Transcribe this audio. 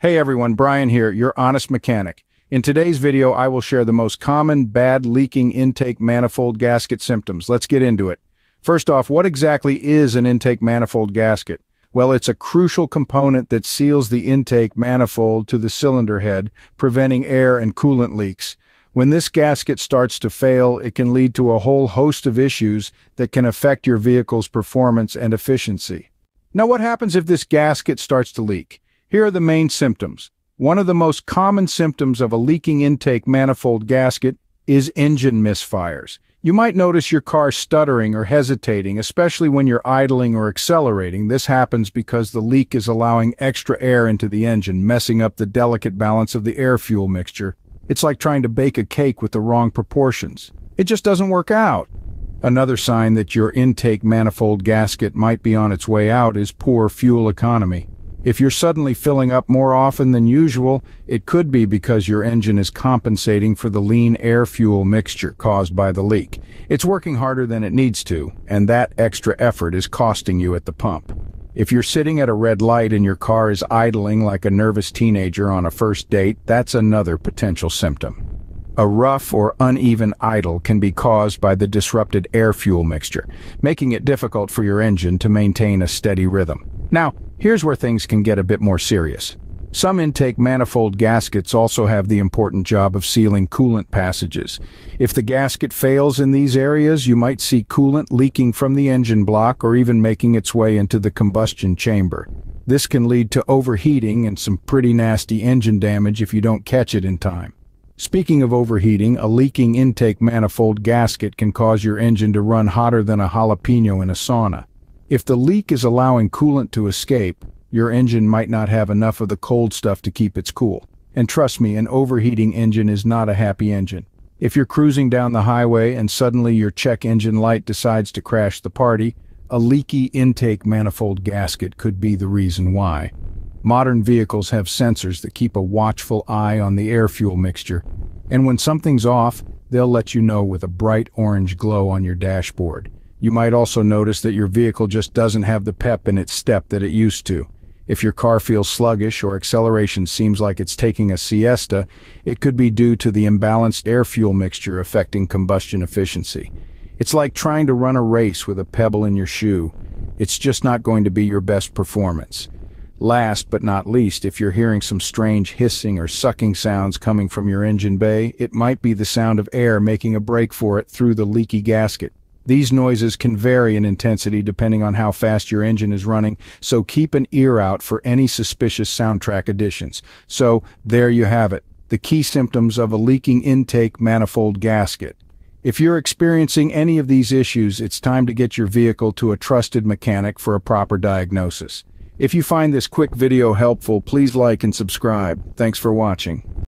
Hey everyone, Brian here, your honest mechanic. In today's video, I will share the most common bad leaking intake manifold gasket symptoms. Let's get into it. First off, what exactly is an intake manifold gasket? Well, it's a crucial component that seals the intake manifold to the cylinder head, preventing air and coolant leaks. When this gasket starts to fail, it can lead to a whole host of issues that can affect your vehicle's performance and efficiency. Now what happens if this gasket starts to leak? Here are the main symptoms. One of the most common symptoms of a leaking intake manifold gasket is engine misfires. You might notice your car stuttering or hesitating, especially when you're idling or accelerating. This happens because the leak is allowing extra air into the engine, messing up the delicate balance of the air-fuel mixture. It's like trying to bake a cake with the wrong proportions. It just doesn't work out. Another sign that your intake manifold gasket might be on its way out is poor fuel economy. If you're suddenly filling up more often than usual, it could be because your engine is compensating for the lean air-fuel mixture caused by the leak. It's working harder than it needs to, and that extra effort is costing you at the pump. If you're sitting at a red light and your car is idling like a nervous teenager on a first date, that's another potential symptom. A rough or uneven idle can be caused by the disrupted air-fuel mixture, making it difficult for your engine to maintain a steady rhythm. Now, here's where things can get a bit more serious. Some intake manifold gaskets also have the important job of sealing coolant passages. If the gasket fails in these areas, you might see coolant leaking from the engine block or even making its way into the combustion chamber. This can lead to overheating and some pretty nasty engine damage if you don't catch it in time. Speaking of overheating, a leaking intake manifold gasket can cause your engine to run hotter than a jalapeno in a sauna. If the leak is allowing coolant to escape, your engine might not have enough of the cold stuff to keep its cool. And trust me, an overheating engine is not a happy engine. If you're cruising down the highway and suddenly your check engine light decides to crash the party, a leaky intake manifold gasket could be the reason why. Modern vehicles have sensors that keep a watchful eye on the air-fuel mixture, and when something's off, they'll let you know with a bright orange glow on your dashboard. You might also notice that your vehicle just doesn't have the pep in its step that it used to. If your car feels sluggish or acceleration seems like it's taking a siesta, it could be due to the imbalanced air-fuel mixture affecting combustion efficiency. It's like trying to run a race with a pebble in your shoe. It's just not going to be your best performance. Last but not least, if you're hearing some strange hissing or sucking sounds coming from your engine bay, it might be the sound of air making a break for it through the leaky gasket. These noises can vary in intensity depending on how fast your engine is running, so keep an ear out for any suspicious soundtrack additions. So, there you have it, the key symptoms of a leaking intake manifold gasket. If you're experiencing any of these issues, it's time to get your vehicle to a trusted mechanic for a proper diagnosis. If you find this quick video helpful, please like and subscribe. Thanks for watching.